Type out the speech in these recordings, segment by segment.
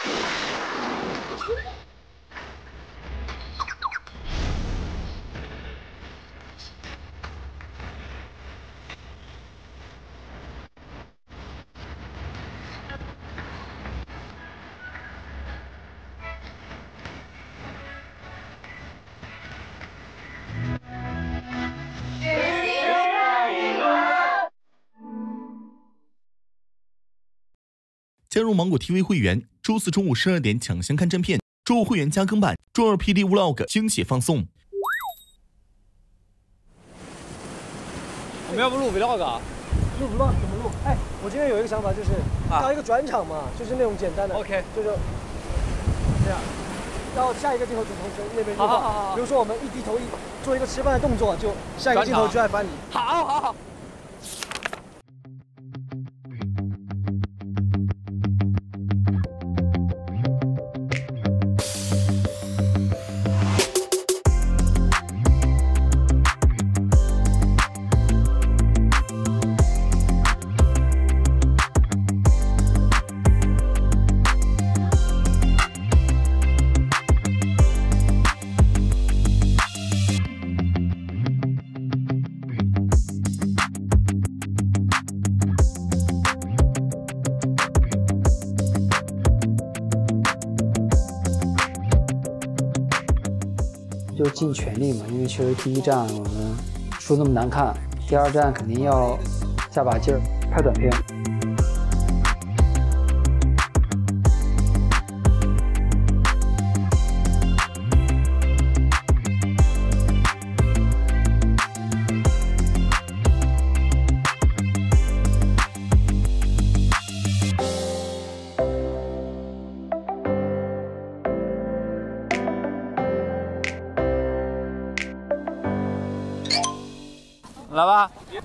加入芒果 TV 会员，周四中午十二点抢先看正片，周五会员加更版，周二 PD Vlog 惊喜放送。我们要不录 vlog 啊？录 vlog 怎么录？哎，我今天有一个想法，就是搞一个转场嘛，就是那种简单的。OK 就是这样。然后下一个镜头就从这那边就好好好好比如说我们一低头一做一个吃饭的动作，就下一个镜头就在翻你。好好好。全力嘛，因为确实第一站我们输那么难看，第二站肯定要加把劲儿，拍短片。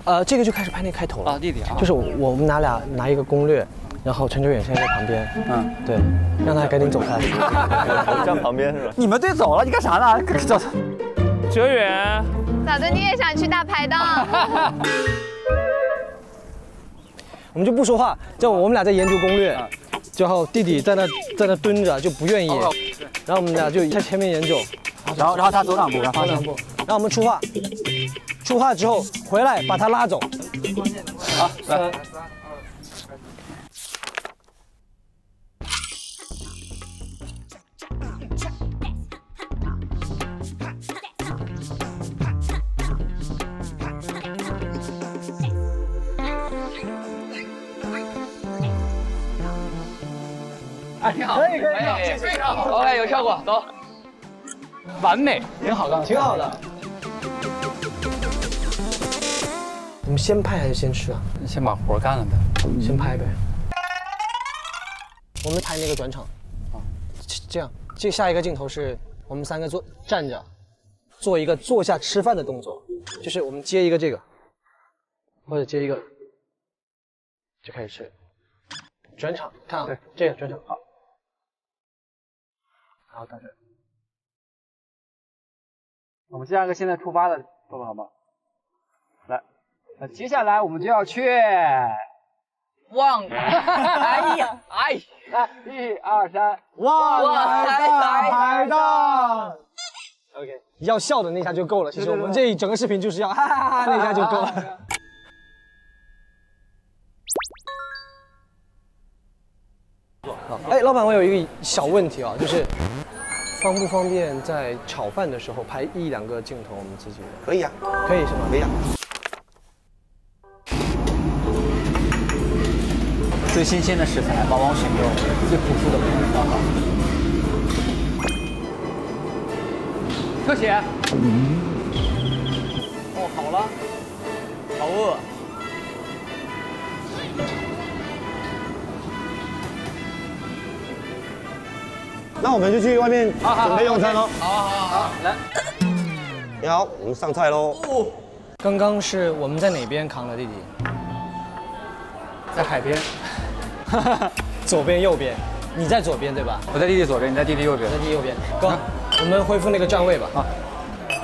呃，这个就开始拍那开头了。啊，弟弟啊，就是我们拿俩拿一个攻略，然后陈哲远现在在旁边，嗯，对，让他赶紧走开。站旁边是吧？你们队走了，你干啥呢？走。哲远，咋的？你也想去大排档？我们就不说话，就我们俩在研究攻略，然后弟弟在那在那蹲着就不愿意，然后我们俩就在前面研究，然后然后他走两步，然后发现走两步，然后我们出发，出发之后回来把他拉走。好来。哎，挺好，可以可以，非常好，OK，有效果，走，完美，挺好，的挺好的。们先拍还是先吃啊？先把活干了呗。先拍呗。我们拍那个转场，啊，这样，这下一个镜头是我们三个坐站着，做一个坐下吃饭的动作，就是我们接一个这个，或者接一个，就开始吃。转场，看啊，这个转场好，好到这。我们这样一个现在出发的动作好吗？来，那接下来我们就要去望，哎呀，哎，来，一二三，望海大排档。OK，要笑的那下就够了。其实我们这一整个视频就是要 哈哈哈那下就够了。哎，老板，我有一个小问题啊，就是方不方便在炒饭的时候拍一两个镜头？我们自己可以啊，可以是吗？可以啊。最新鲜的食材往往选用最朴素的烹饪方法。特写。哦，好了，好饿。那我们就去外面准备用餐喽。好好好好，来。你好，我们上菜喽。刚刚是我们在哪边扛的弟弟？在海边。左边右边，你在左边对吧？我在弟弟左边，你在弟弟右边。在弟弟右边。哥，我们恢复那个站位吧。啊，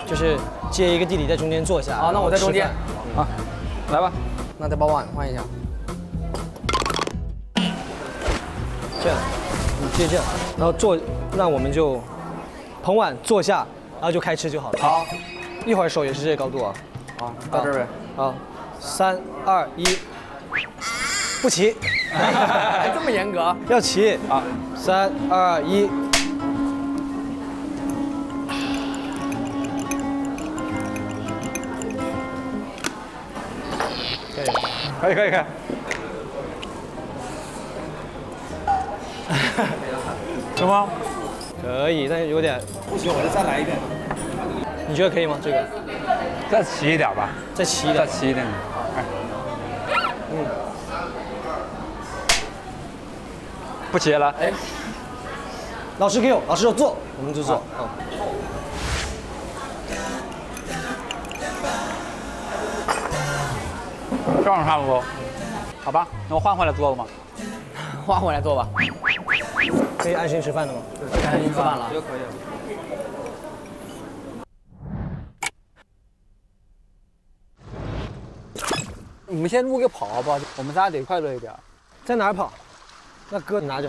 就是接一个弟弟在中间坐下。好，那我在中间。啊，来吧。那再把碗换一下。这样，你接这样，然后坐，那我们就捧碗坐下，然后就开吃就好了。好，一会儿手也是这个高度啊。好，到这儿呗。好，三二一，不齐，还 这么严格？要齐。啊，三二一。可以可以可以。行吗？可以，但是有点不行，我就再来一遍。你觉得可以吗？这个再齐一点吧，再齐一点再点。齐一点。哎，嗯，不接了。哎，老师给我，老师说做，我们就做。嗯。这样差不多。好吧，那我换回来做了吗？换回来做吧。可以安心吃饭的吗？安心吃饭了。就可以了。你们先录个跑好不好？我们仨得快乐一点。在哪儿跑？那哥你拿着。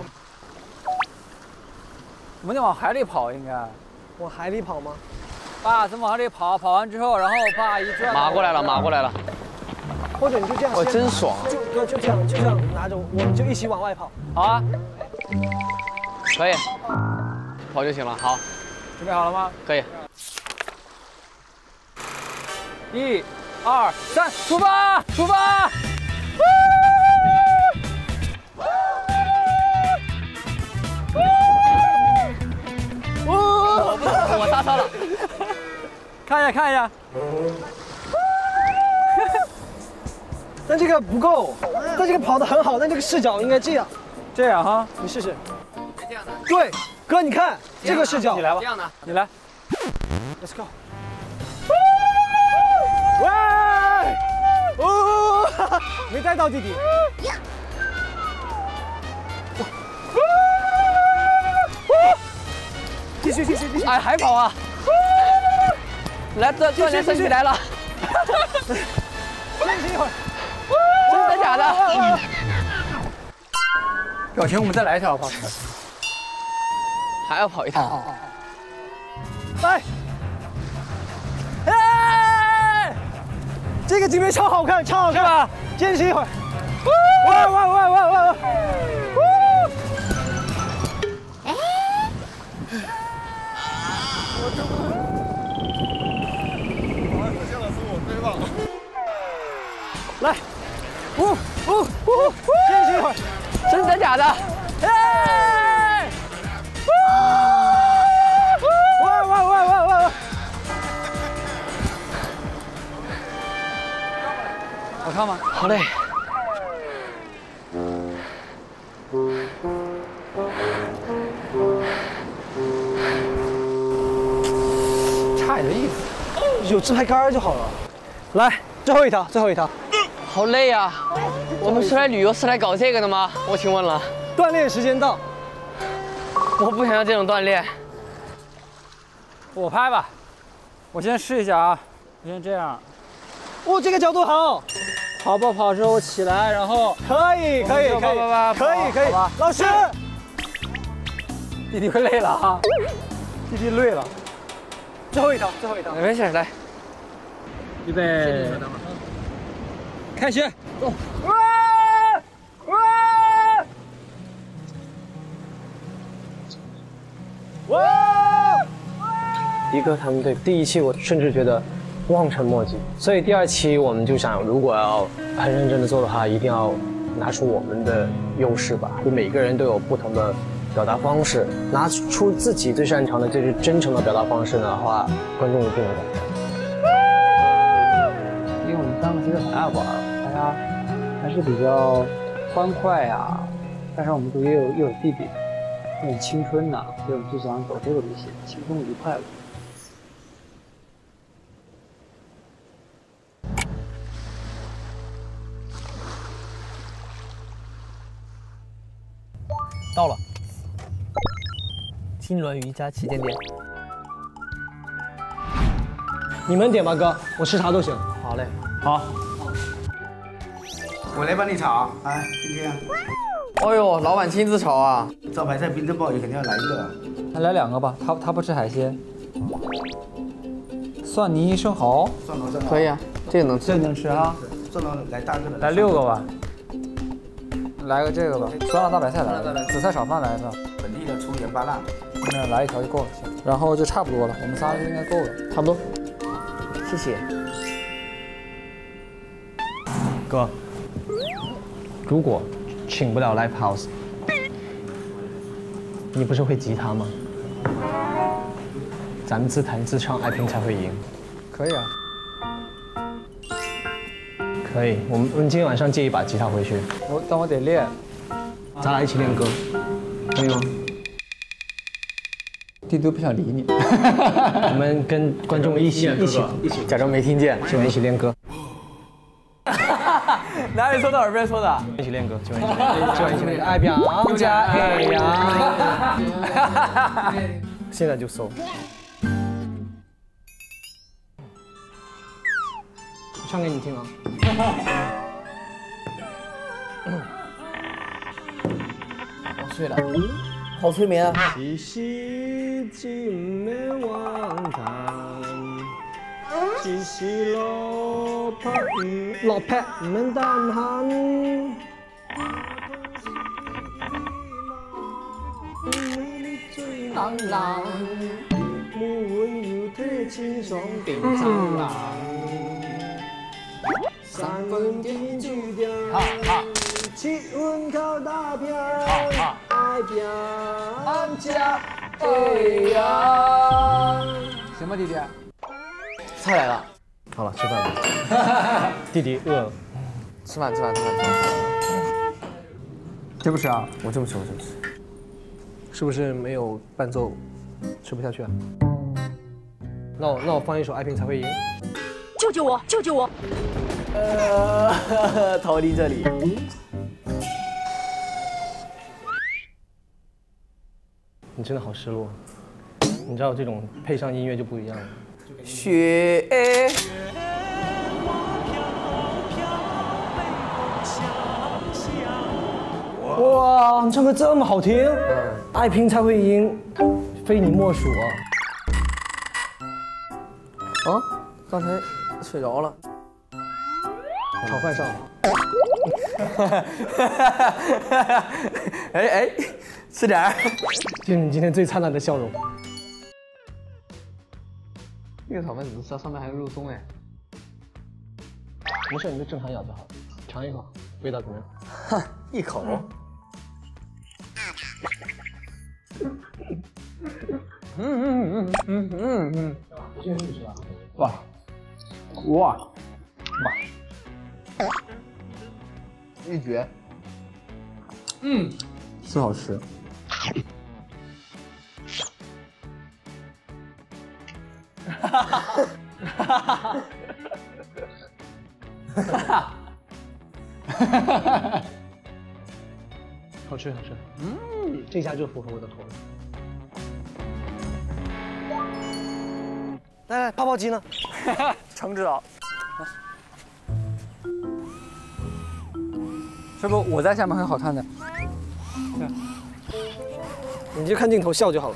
我们得往海里跑，应该。往海里跑吗？爸，咱往海里跑，跑完之后，然后爸一转。马过来了，马过来了。或者你就这样。我真爽。就哥就这样，就这样拿着，我们就一起往外跑。好啊。可以。跑就行了。好。准备好了吗？可以。一、二、三，出发！出发！不我刹车了。看一下，看一下。但这个不够，但这个跑得很好，但这个视角应该这样，这样哈，你试试。这样的。对，哥你看这个视角，你来吧。这样的，你来。Let's go。喂！哦，没带到弟弟。继续继续继续！哎，还跑啊！来锻锻炼身体来了。坚持一会儿。真的假的？表情，我们再来一条吧。还要跑一趟。来。哎！这个景别超好看，超好看啊？坚持一会儿。哇哇哇哇哇！最后一条，最后一条。好累啊、我们是来旅游，是来搞这个的吗？我请问了，锻炼时间到。我不想要这种锻炼。我拍吧，我先试一下啊，我先这样。哦，这个角度好。跑跑跑之后起来，然后可以可以可以可以可以。老师，弟弟会累了啊，弟弟累了。最后一条，最后一条。没事，来，预备，开始。哇哇！哇！迪哥他们队第一期我甚至觉得望尘莫及，所以第二期我们就想，如果要很认真的做的话，一定要拿出我们的优势吧。就每个人都有不同的表达方式，拿出自己最擅长的、最真诚的表达方式的话，观众一定有感觉。其实很爱玩，大家还是比较欢快呀、但是我们都也有又有弟弟，又有青春呐、所以我们就想走这个路线，轻松愉快了。到了。金轮瑜伽旗舰店。你们点吧，哥，我吃啥都行。好嘞。好，我来帮你炒。哎，今天哎呦，老板亲自炒啊！招牌菜冰镇鲍鱼肯定要来一个。那来两个吧，他他不吃海鲜。蒜泥生蚝，蒜头蒜头可以啊，这个能吃。这能吃啊。蒜头来大个的。来六个吧。来个这个吧，酸辣大白菜来，紫菜炒饭来一个。本地的粗盐巴辣。那来一条就够了，行。然后就差不多了，我们仨就应该够了，差不多。谢谢。哥，如果请不了 Live House，你不是会吉他吗？咱们自弹自唱，爱拼才会赢。可以啊。可以，我们我们今天晚上借一把吉他回去。我但我得练。咱俩一起练歌，可以吗？弟弟不想理你。我们跟观众一起一起一起假装没听见，今晚一起练歌。哪里说的耳边说的？一起练歌，今晚一起练，今晚一起练。爱表家哎呀！现在就搜。唱给你听啊。我睡了，好催眠啊！一夕尽的晚餐，一夕落魄落魄唔但行。当然，无问有体清爽定蟑螂，三分天注定，七分靠打拼，爱拼家哎呀！行吧，弟弟。菜来了，好了，吃饭吧。弟弟饿了，吃饭吃饭吃饭吃饭。吃不吃啊？我这么吃，我这么吃。是不是没有伴奏，吃不下去啊？那我那我放一首《爱拼才会赢》。救救我！救救我！呃，逃离这里。你真的好失落，你知道这种配上音乐就不一样了。雪。哇，你唱歌这么好听，爱拼才会赢，非你莫属啊！啊，刚才睡着了。炒饭上。哎哎，吃点儿。这是你今天最灿烂的笑容。这个草莓怎么吃？上面还有肉松哎。没事，你就正常咬就好了。尝一口，味道怎么样？哈，一口。嗯嗯嗯嗯嗯嗯，这是吃啊？哇哇哇！一绝。嗯，是好吃。哈哈哈哈哈哈！哈哈哈哈哈！好吃好吃，嗯，这下就符合我的口味。来来，泡泡机呢？程指导，是不我在下面很好看的？你就看镜头笑就好了。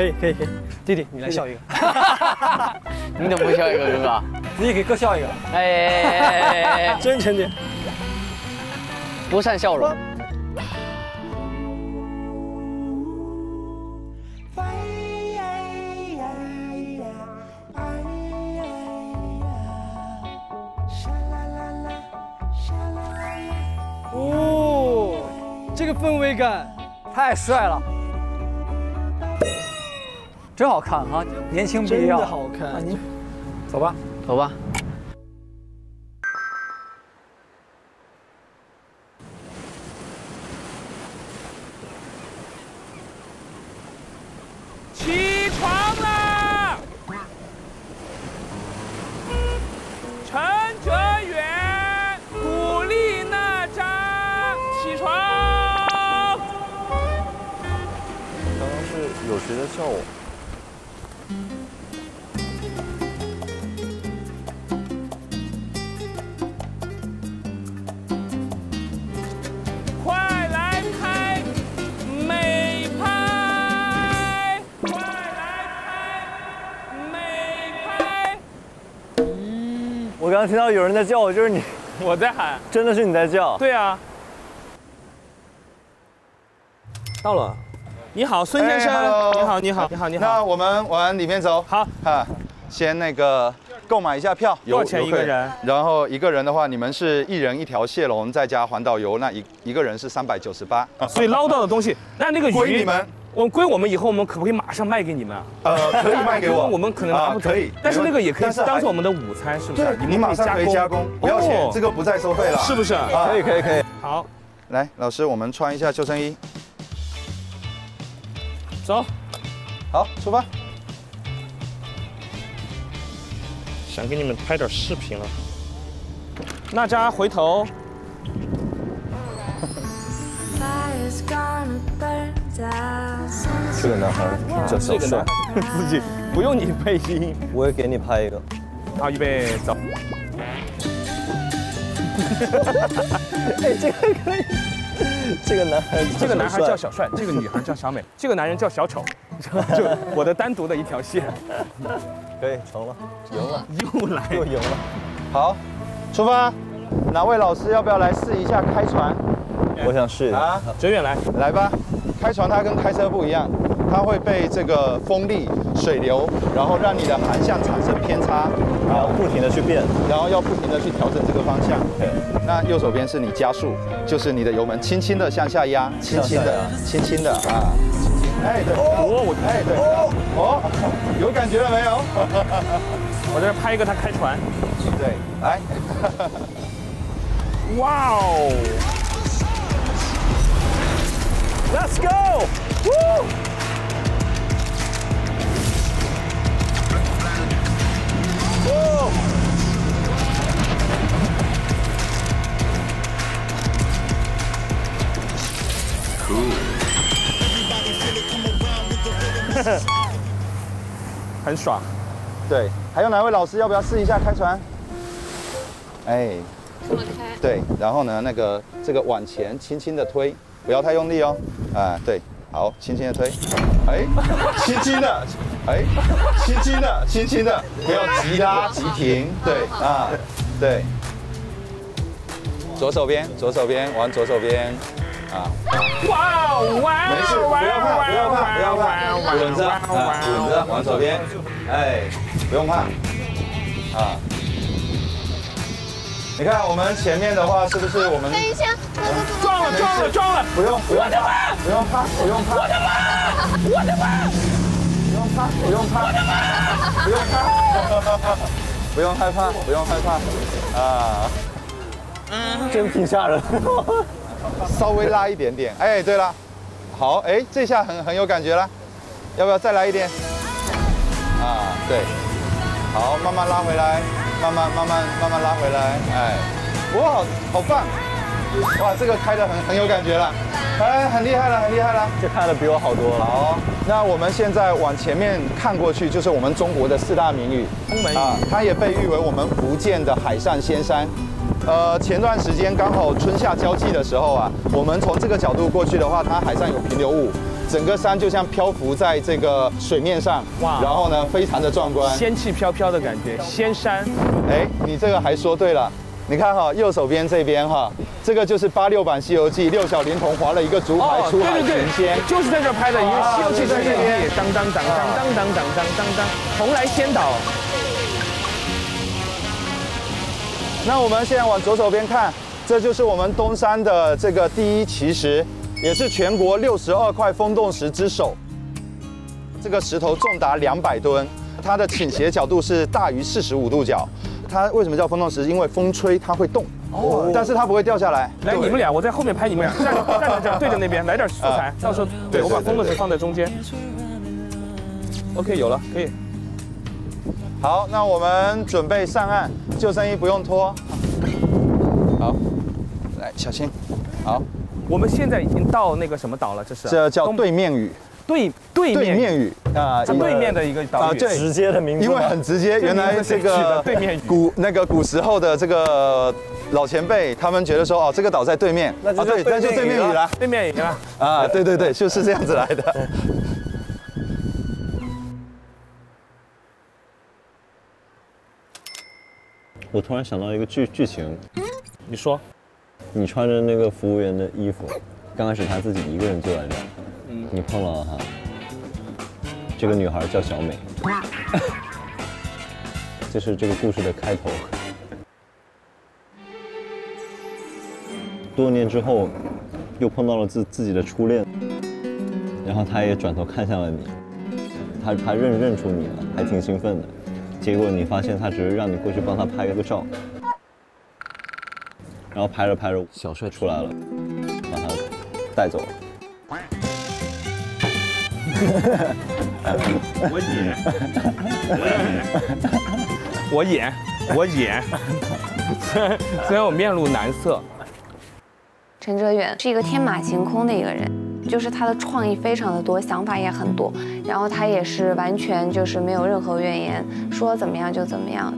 可以可以可以，弟弟你来笑一个。你怎么不笑一个，哥哥？你也可以各笑一个。哎，真诚点，不善笑容。哦，这个氛围感太帅了。真好看哈，年轻不一样，真的好看。你走吧，走吧。起床啦！陈哲远，古力娜扎，起床！刚刚是有谁在叫我？刚刚听到有人在叫我，就是你，我在喊，真的是你在叫。对啊，到了。你好，孙先生。你好，你好，你好，你好。那我们往里面走。好，哈，先那个购买一下票，多少钱一个人？然后一个人的话，你们是一人一条蟹龙，再加环岛游，那一一个人是三百九十八。所以捞到的东西，那那个鱼归你们。我归我们以后，我们可不可以马上卖给你们啊？呃，可以卖给我，我们可能拿不啊可以，但是那个也可以但是当做我们的午餐，是不是？对，你马上可以加工，不要钱，这个不再收费了，是不是？啊可以可以可以。好，来，老师，我们穿一下救生衣，走，好，出发。想给你们拍点视频了。娜扎回头，这个男孩叫小帅，自己不用你配音，我也给你拍一个。好，预备走。哎，这个可以。这个男孩，这个男孩叫小帅，这个女孩叫小美，这个男人叫小丑，就我的单独的一条线。可以成了，赢了，又来，又赢了。好，出发。哪位老师要不要来试一下开船？我想试啊，哲远来，来吧。开船它跟开车不一样，它会被这个风力、水流，然后让你的航向产生偏差，然后不停的去变，然后要不停的去调整这个方向。对。那右手边是你加速，就是你的油门轻轻的向下压，轻轻的，轻轻的啊。哎，对，哦，我哎，对，哦，有感觉了没有？我在这拍一个他开船。对，来。哇哦！Let's go！Woo！哦！很爽。对，还有哪位老师要不要试一下开船？哎，怎么开？对，然后呢，那个这个往前轻轻的推，不要太用力哦。啊，对，好，轻轻的推，哎，轻轻的，哎，轻轻的，轻轻的，不要急拉急停，对啊，对。左手边，左手边，往左手边，啊。哇哦哇！没事，不要怕，不要怕，不要怕，稳着，啊，稳着，往左边，哎，不用怕，啊。你看我们前面的话，是不是我们？等一下，撞了，撞了！不用，不用怕，不用怕，不用怕！我的妈！我的妈！不用怕，不用怕！我的妈！不用怕！不用害怕，不用害怕，啊！嗯真挺吓人。稍微拉一点点，哎，对了，好，哎，这下很很有感觉了，要不要再来一点？啊，对，好，慢慢拉回来。慢慢慢慢慢慢拉回来，哎，哇，好好棒！哇，这个开的很很有感觉了，哎，很厉害了，很厉害了，这开的比我好多了。好，那我们现在往前面看过去，就是我们中国的四大名屿，通门啊，它也被誉为我们福建的海上仙山。呃，前段时间刚好春夏交际的时候啊，我们从这个角度过去的话，它海上有平流雾。整个山就像漂浮在这个水面上，哇！然后呢，非常的壮观，仙气飘飘的感觉，仙山。哎，你这个还说对了，你看哈，右手边这边哈，这个就是八六版《西游记》，六小龄童划了一个竹排出海寻仙，就是在这拍的，因为《西游记》在这边，当当当当当当当当当当，蓬莱仙岛。那我们现在往左手边看，这就是我们东山的这个第一奇石。也是全国六十二块风洞石之首。这个石头重达两百吨，它的倾斜角度是大于四十五度角。它为什么叫风洞石？因为风吹它会动，哦，但是它不会掉下来。来，你们俩，我在后面拍你们 俩，站着站着这样对着那边，来点素材，到时候对我把风洞石放在中间。OK，有了，可以。好，那我们准备上岸，救生衣不用脱。好，来，小心，好。我们现在已经到那个什么岛了？这是这叫对面屿，对对对面语啊，对面的一个岛啊，对，直接的名字，因为很直接。原来这个对面古那个古时候的这个老前辈，他们觉得说哦，这个岛在对面，那就对，那就对面语了，对面语了啊，对对对，就是这样子来的。我突然想到一个剧剧情，你说，你穿着那个服务员的衣服，刚开始他自己一个人坐在这儿，嗯。你碰到了她，这个女孩叫小美，这是这个故事的开头。多年之后，又碰到了自自己的初恋，然后她也转头看向了你，她她认认出你了，还挺兴奋的。结果你发现她只是让你过去帮她拍一个照，然后拍着拍着，小帅出来了，把她带走了。我演，我演，我演，虽 然虽然我面露难色，陈哲远是一个天马行空的一个人，就是他的创意非常的多，想法也很多，然后他也是完全就是没有任何怨言，说怎么样就怎么样，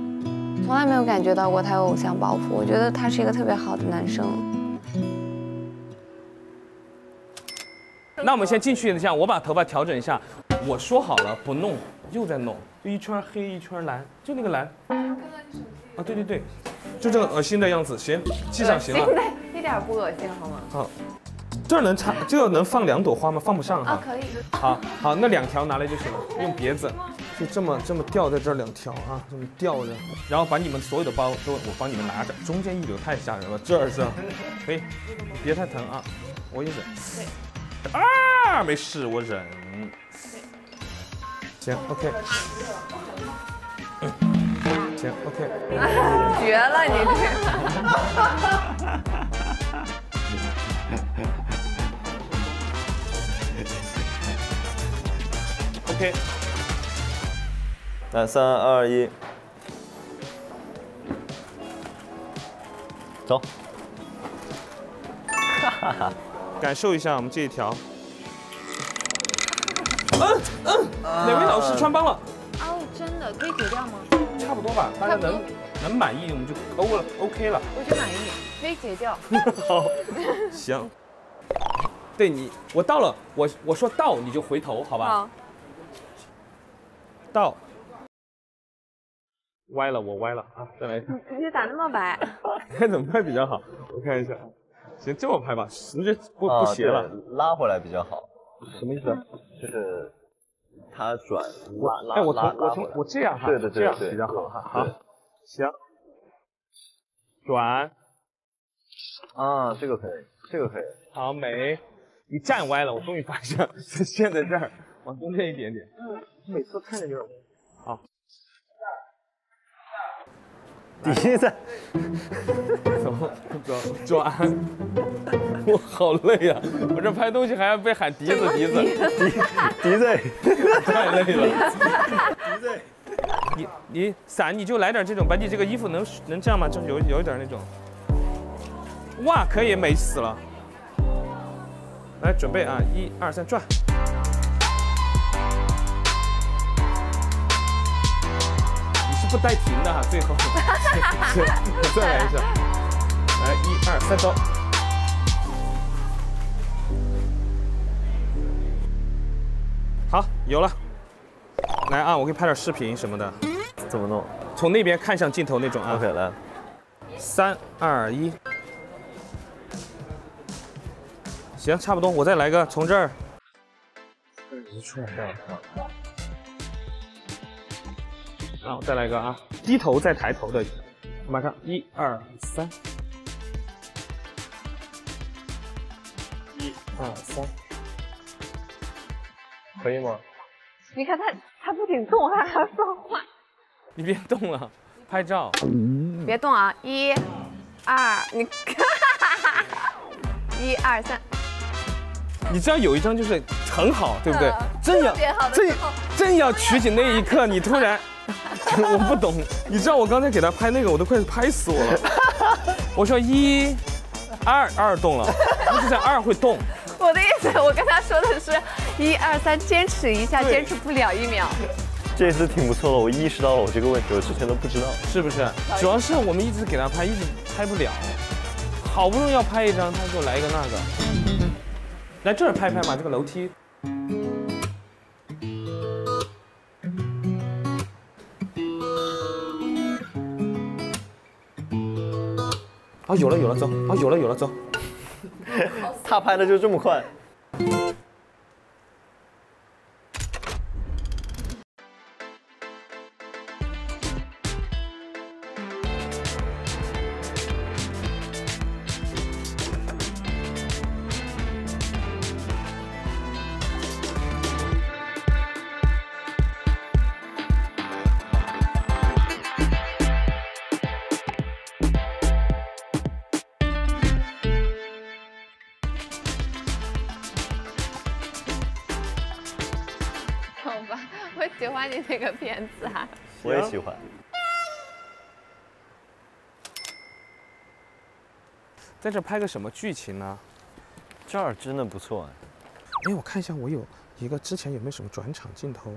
从来没有感觉到过他有偶像包袱。我觉得他是一个特别好的男生。那我们先进去一下，我把头发调整一下。我说好了不弄，又在弄，就一圈黑一圈蓝，就那个蓝。啊，对对对，就这个恶心的样子，行，系上行了。现在一点不恶心好吗？好，这能插，这个能放两朵花吗？放不上哈。啊，可以。好好，那两条拿来就行了，用别子，就这么这么吊在这两条啊，这么吊着，然后把你们所有的包都我帮你们拿着，中间一留太吓人了，这儿是，可以，别太疼啊，我也忍。啊，没事，我忍。行，OK。嗯，行，OK。绝了你这。OK。来，三二一，走。哈哈哈。感受一下我们这一条。嗯嗯，哪位老师穿帮了？哦，真的可以解掉吗？差不多吧，大家能能满意我们就 O 了，OK 了。我觉得满意，可以解掉。好，行。对你，我到了，我我说到你就回头，好吧？好。到。歪了，我歪了啊！再来一次。你咋那么白？该怎么拍比较好？我看一下。行，这么拍吧，直接不不斜了，拉回来比较好。什么意思？就是他转拉拉哎，我从拉我从我这样哈，对对对这样比较好哈。好，行，转。啊，这个可以，这个可以。好美，你站歪了，我终于发现是线 在这儿，往中间一点点。嗯，每次看着就是好。第一在，走走转，我好累呀、我这拍东西还要被喊笛子笛子，笛子，太累了。笛子，你你伞你就来点这种，把你这个衣服能能这样吗？就是有有一点那种。哇，可以美死了。来准备啊，一二三转。不带停的哈，最后。再来一下。来，一二三，走。好，有了。来啊，我给你拍点视频什么的。怎么弄？从那边看向镜头那种啊。OK，来。三二一。行，差不多，我再来个从这儿。一出来啊，我再来一个啊，低头再抬头的，马上一二三，一二三，可以吗？你看他，他不仅动，他还要说话。你别动了，拍照。别动啊！一、二，你，一二三。你知道有一张就是很好，对不对？嗯真要特别好的真真要取景那一刻，你突然，我不懂。你知道我刚才给他拍那个，我都快拍死我了。我说一、二，二动了，我是在二会动。我的意思，我跟他说的是一二三，坚持一下，坚持不了一秒。这次挺不错的，我意识到了我这个问题，我之前都不知道。是不是？主要是我们一直给他拍，一直拍不了，好不容易要拍一张，他给我来一个那个。来这儿拍拍嘛，这个楼梯。啊，有了有了，走啊，有了有了，走。他拍的就这么快。个片子啊。我也喜欢。在这拍个什么剧情呢？这儿真的不错哎。哎，我看一下，我有一个之前有没有什么转场镜头？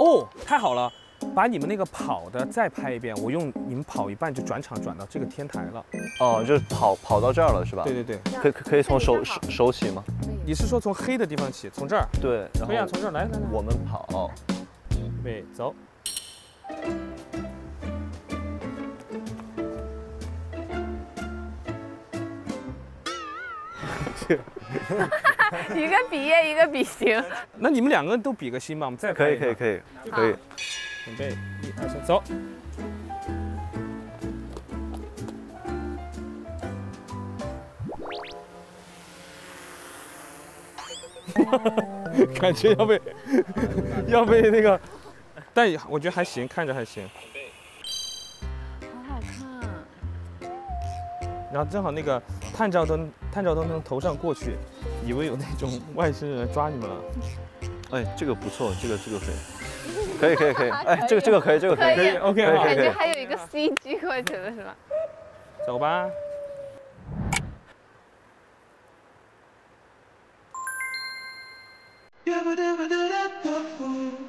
哦，太好了，把你们那个跑的再拍一遍，我用你们跑一半就转场转到这个天台了。哦，就是跑跑到这儿了是吧？对对对，可以可以从手手手起吗？你是说从黑的地方起，从这儿？对，然后可以啊，从这儿来来来，我们跑。预备走。一个比耶，一个比心。那你们两个都比个心吧，我们再可以可以可以可以。准备，一二三，走。感觉要被 要被那个，但也我觉得还行，看着还行。好好看。然后正好那个探照灯，探照灯从头上过去，以为有那种外星人来抓你们了。哎，这个不错，这个这个可以，可以可以可以。哎，这个这个可以，这个可以，可以，OK 可以可以感觉还有一个 CG 过去了是吧？走吧。这里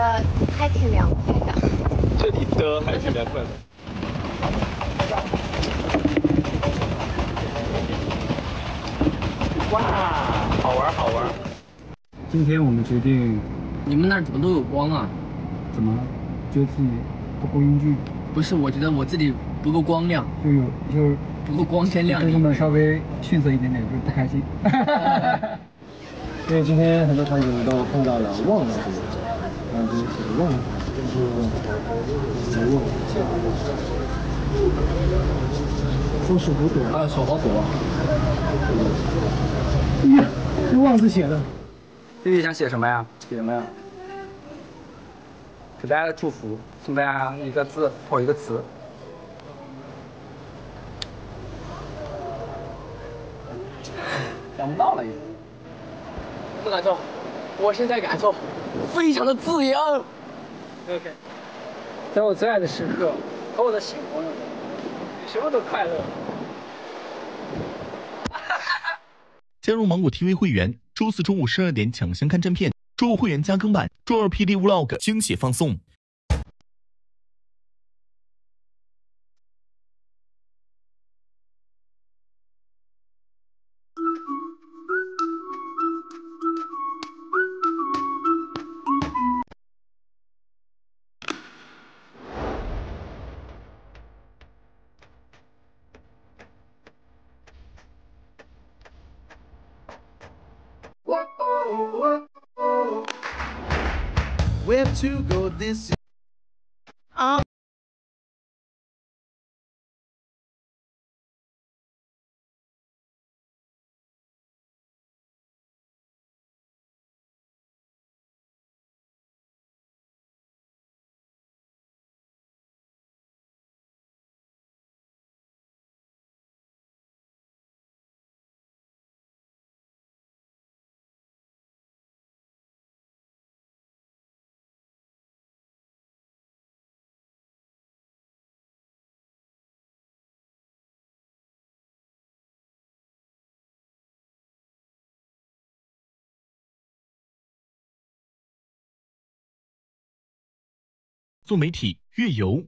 的还挺凉快的。这里的还挺凉快的。哇，好玩好玩。今天我们决定，你们那儿怎么都有光啊？怎么了？觉得自己不够英俊，不是，我觉得我自己不够光亮，就有就不够光鲜亮丽。跟他们稍微逊色一点点，就是不开心。因为今天很多场景都碰到了忘了这个字，然后就是写忘了，就是忘了。说手好抖啊，手好抖啊！呀，是忘字写的。弟弟想写什么呀？写什么呀？给大家的祝福，送大家一个字或一个词。想不到了已经。什么感受？我现在感受非常的自由。OK，在我最爱的时刻和我的新朋友，比什么都快乐。加入芒果 TV 会员，周四中午十二点抢先看正片，周五会员加更版，周二 PD Vlog 惊喜放送。Where to go this year? 做媒体、月游、